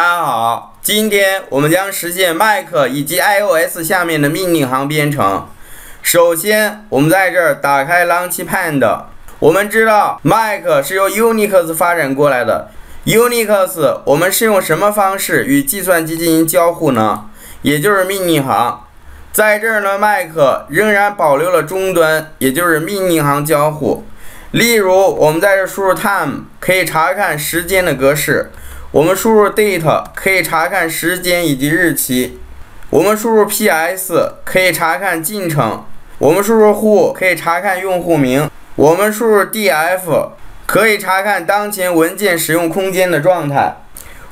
大家好，今天我们将实现 Mac 以及 iOS 下面的命令行编程。首先，我们在这儿打开 Launchpad。我们知道 Mac 是由 Unix 发展过来的。Unix 我们是用什么方式与计算机进行交互呢？也就是命令行。在这儿呢，Mac 仍然保留了终端，也就是命令行交互。例如，我们在这输入 time 可以查看时间的格式。我们输入 date 可以查看时间以及日期，我们输入 ps 可以查看进程，我们输入 who 可以查看用户名，我们输入 df 可以查看当前文件使用空间的状态，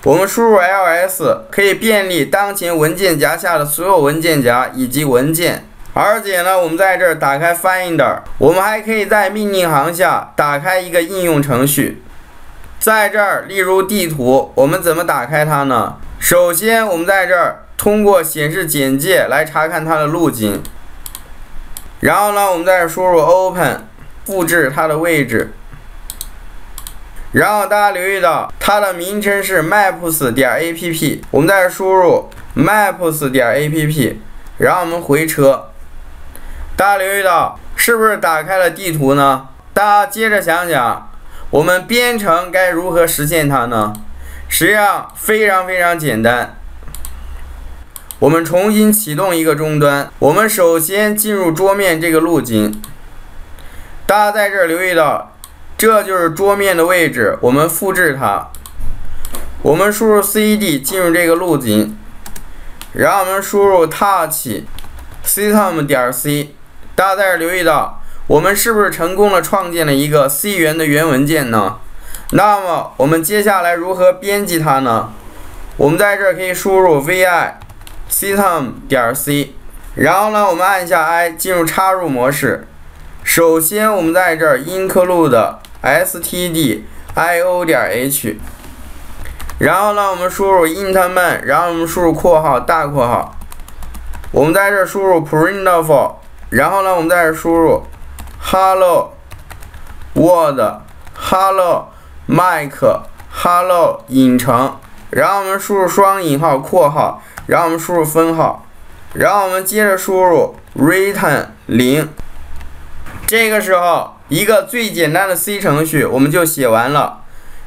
我们输入 ls 可以便利当前文件夹下的所有文件夹以及文件。而且呢，我们在这儿打开 Finder，我们还可以在命令行下打开一个应用程序。在这儿，例如地图，我们怎么打开它呢？首先，我们在这儿通过显示简介来查看它的路径。然后呢，我们在这输入 Open，复制它的位置。然后大家留意到，它的名称是 Maps 点 app。我们在这输入 Maps 点 app，然后我们回车。大家留意到，是不是打开了地图呢？大家接着想想。我们编程该如何实现它呢？实际上非常非常简单。我们重新启动一个终端，我们首先进入桌面这个路径。大家在这儿留意到，这就是桌面的位置。我们复制它，我们输入 cd 进入这个路径，然后我们输入 touch system 点 c。大家在这儿留意到。我们是不是成功的创建了一个 C 源的源文件呢？那么我们接下来如何编辑它呢？我们在这可以输入 vi system 点 c，然后呢，我们按一下 i 进入插入模式。首先我们在这 include stdio 点 h，然后呢，我们输入 int main，然后我们输入括号大括号。我们在这输入 printf，然后呢，我们在这输入。Hello word. Hello Mac Hello 影城，然后我们输入双引号括号，然后我们输入分号，然后我们接着输入 return 零。这个时候，一个最简单的 C 程序我们就写完了。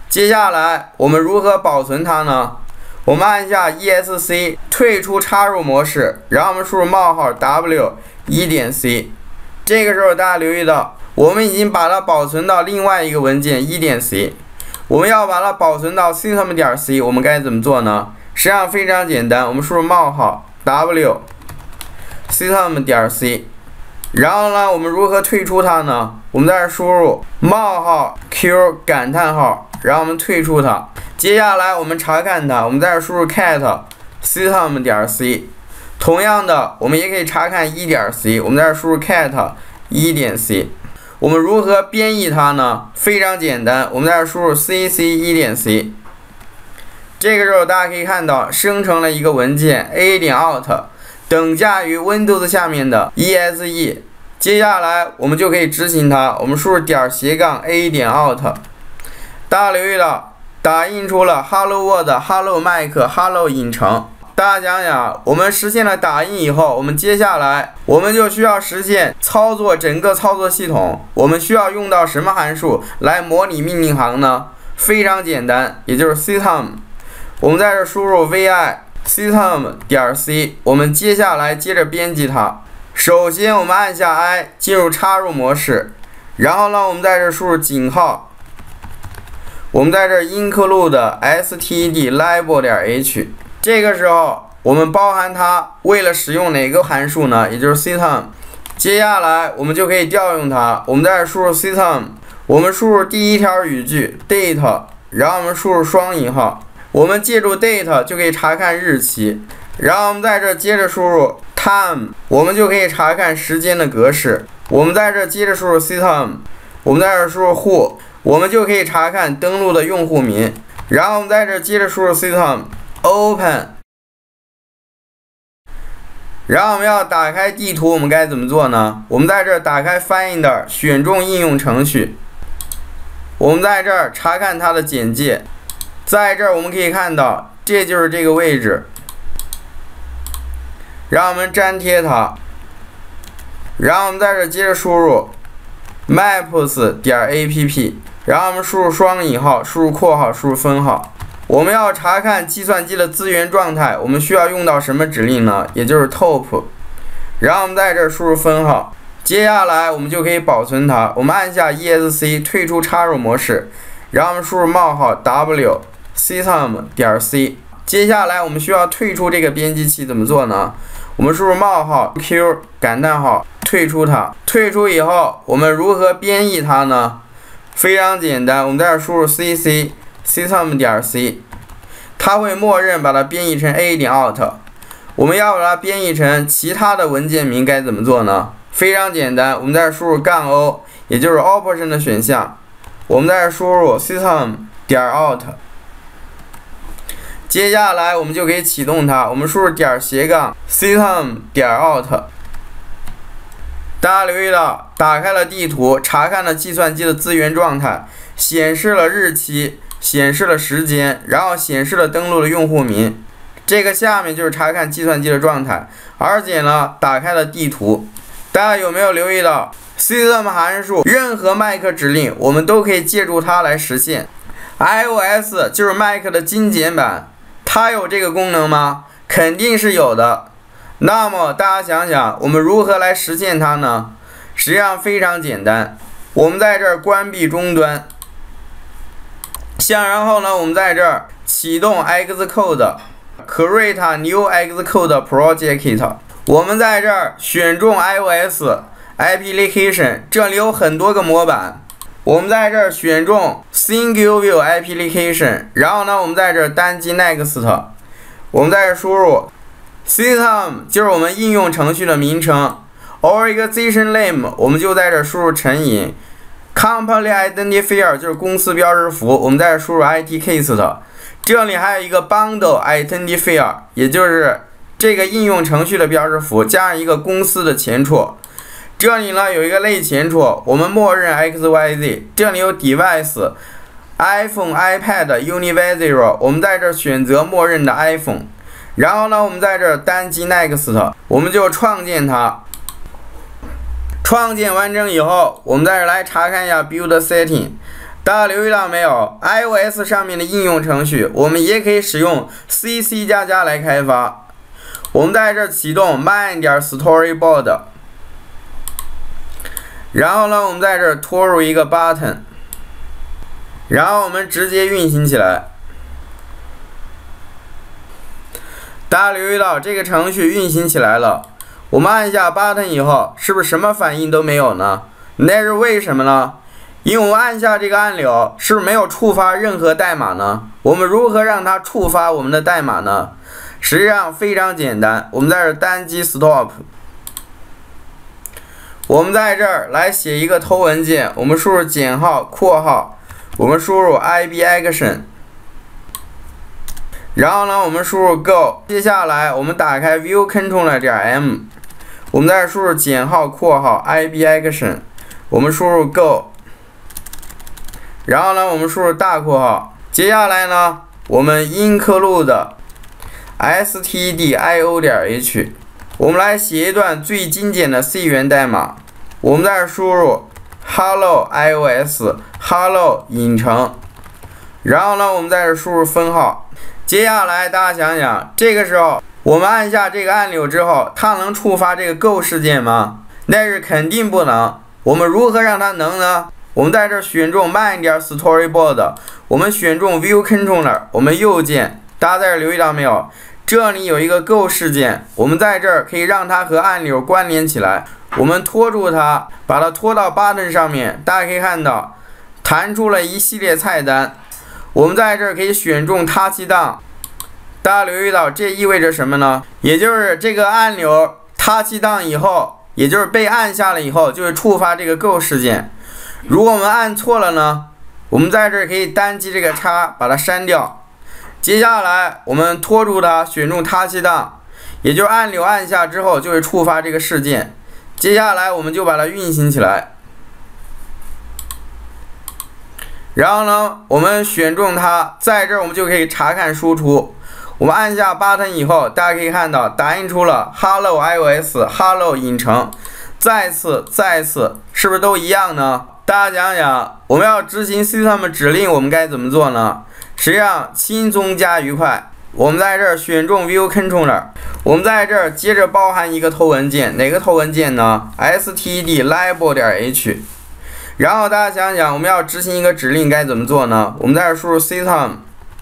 接下来我们如何保存它呢？我们按下 ESC 退出插入模式，然后我们输入冒号 W 一点 C。这个时候，大家留意到，我们已经把它保存到另外一个文件一点 c。我们要把它保存到 system 点 c，我们该怎么做呢？实际上非常简单，我们输入冒号 w system 点 c。然后呢，我们如何退出它呢？我们在这输入冒号 q 感叹号，然后我们退出它。接下来我们查看它，我们在这输入 cat system 点 c。同样的，我们也可以查看一点 c，我们在这输入 cat 一点 c，我们如何编译它呢？非常简单，我们在这输入 cc 一点 c，这个时候大家可以看到生成了一个文件 a 点 out 等价于 Windows 下面的 exe，接下来我们就可以执行它，我们输入点斜杠 a 点 out，大家留意到打印出了 Hello World、Hello Mac、Hello 影城。大家想想，我们实现了打印以后，我们接下来我们就需要实现操作整个操作系统。我们需要用到什么函数来模拟命令行呢？非常简单，也就是 system。我们在这输入 vi system 点 c，我们接下来接着编辑它。首先，我们按下 i 进入插入模式，然后呢，我们在这输入井号，我们在这 include std lib 点 h。这个时候，我们包含它为了使用哪个函数呢？也就是 system。接下来，我们就可以调用它。我们在这输入 system，我们输入第一条语句 date，然后我们输入双引号。我们借助 date 就可以查看日期，然后我们在这接着输入 time，我们就可以查看时间的格式。我们在这接着输入 system，我们在这输入 who，我们就可以查看登录的用户名。然后我们在这接着输入 system。Open，然后我们要打开地图，我们该怎么做呢？我们在这儿打开 Finder，选中应用程序。我们在这儿查看它的简介，在这儿我们可以看到，这就是这个位置。让我们粘贴它，然后我们在这儿接着输入 maps 点 app，然后我们输入双引号，输入括号，输入分号。我们要查看计算机的资源状态，我们需要用到什么指令呢？也就是 top。然后我们在这输入分号，接下来我们就可以保存它。我们按下 ESC 退出插入模式，然后我们输入冒号 w system 点 c。接下来我们需要退出这个编辑器，怎么做呢？我们输入冒号 q 感叹号退出它。退出以后，我们如何编译它呢？非常简单，我们在这输入 cc system 点 c，它会默认把它编译成 a 点 out。我们要把它编译成其他的文件名该怎么做呢？非常简单，我们在这输入杠 o，也就是 operation 的选项。我们在这输入 system 点 out。接下来我们就可以启动它。我们输入点斜杠 system 点 out。大家留意到，打开了地图，查看了计算机的资源状态，显示了日期，显示了时间，然后显示了登录的用户名。这个下面就是查看计算机的状态，而且呢，打开了地图。大家有没有留意到，system 函数任何 Mac 指令，我们都可以借助它来实现。iOS 就是 Mac 的精简版。它有这个功能吗？肯定是有的。那么大家想想，我们如何来实现它呢？实际上非常简单。我们在这儿关闭终端，像然后呢，我们在这儿启动 Xcode，Create New Xcode Project。我们在这儿选中 iOS Application，这里有很多个模板。我们在这儿选中 Single View Application，然后呢，我们在这儿单击 Next，我们在这儿输入 System 就是我们应用程序的名称，Organization Name 我们就在这儿输入陈颖，Company Identifier 就是公司标识符，我们在这输入 ITcast，这里还有一个 Bundle Identifier，也就是这个应用程序的标识符加上一个公司的前缀。这里呢有一个类前缀，我们默认 X Y Z。这里有 Device、iPhone、iPad、Universal，我们在这选择默认的 iPhone。然后呢，我们在这单击 Next，我们就创建它。创建完成以后，我们在这来查看一下 Build Setting。大家留意到没有？iOS 上面的应用程序，我们也可以使用 C C 加加来开发。我们在这启动慢一点 Storyboard。然后呢，我们在这拖入一个 button，然后我们直接运行起来。大家留意到这个程序运行起来了，我们按下 button 以后，是不是什么反应都没有呢？那是为什么呢？因为我们按下这个按钮，是不是没有触发任何代码呢？我们如何让它触发我们的代码呢？实际上非常简单，我们在这单击 stop。我们在这儿来写一个偷文件，我们输入减号括号，我们输入 ibaction，然后呢，我们输入 go，接下来我们打开 view controller 点 m，我们在这输入减号括号 ibaction，我们输入 go，然后呢，我们输入大括号，接下来呢，我们 include stdio 点 h。我们来写一段最精简的 C 源代码。我们在这输入 hello iOS hello 影城，然后呢，我们在这输入分号。接下来大家想想，这个时候我们按下这个按钮之后，它能触发这个 Go 事件吗？那是肯定不能。我们如何让它能呢？我们在这选中慢一点 Storyboard，我们选中 View Controller，我们右键。大家在这留意到没有？这里有一个 Go 事件，我们在这儿可以让它和按钮关联起来。我们拖住它，把它拖到 button 上面，大家可以看到，弹出了一系列菜单。我们在这儿可以选中 Touch Down，大家留意到这意味着什么呢？也就是这个按钮 Touch Down 以后，也就是被按下了以后，就会触发这个 Go 事件。如果我们按错了呢？我们在这儿可以单击这个叉，把它删掉。接下来，我们拖住它，选中它气档，也就是按钮按下之后就会触发这个事件。接下来，我们就把它运行起来。然后呢，我们选中它，在这儿我们就可以查看输出。我们按下 button 以后，大家可以看到打印出了 Hello iOS，Hello 影城。再次，再次，是不是都一样呢？大家想想，我们要执行 system 指令，我们该怎么做呢？实际上轻松加愉快。我们在这儿选中 View Controller，我们在这儿接着包含一个头文件，哪个头文件呢？std label 点 h。然后大家想想，我们要执行一个指令该怎么做呢？我们在这儿输入 system，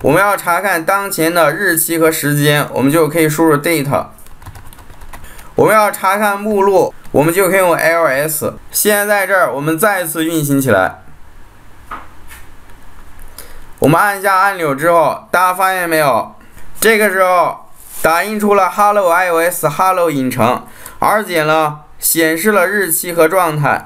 我们要查看当前的日期和时间，我们就可以输入 date。我们要查看目录，我们就可以用 ls。现在在这儿，我们再次运行起来。我们按下按钮之后，大家发现没有？这个时候打印出了 Hello iOS Hello 影城，而且呢显示了日期和状态，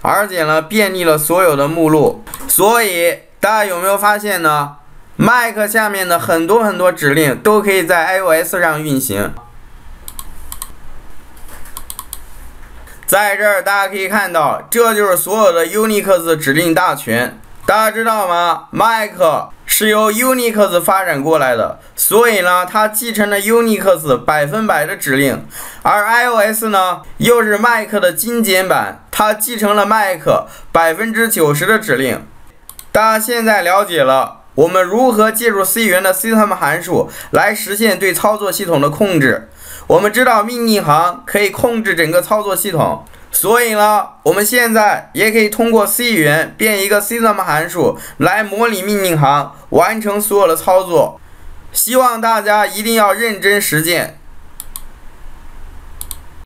而且呢便利了所有的目录。所以大家有没有发现呢？Mac 下面的很多很多指令都可以在 iOS 上运行。在这儿大家可以看到，这就是所有的 Unix 指令大全。大家知道吗？Mac 是由 Unix 发展过来的，所以呢，它继承了 Unix 百分百的指令，而 iOS 呢，又是 Mac 的精简版，它继承了 Mac 百分之九十的指令。大家现在了解了我们如何借助 C 语言的 system 函数来实现对操作系统的控制。我们知道命令行可以控制整个操作系统，所以呢，我们现在也可以通过 C 语言变一个 system 函数来模拟命令行，完成所有的操作。希望大家一定要认真实践。